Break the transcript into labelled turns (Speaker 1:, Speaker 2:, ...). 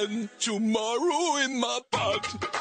Speaker 1: again tomorrow in my bed.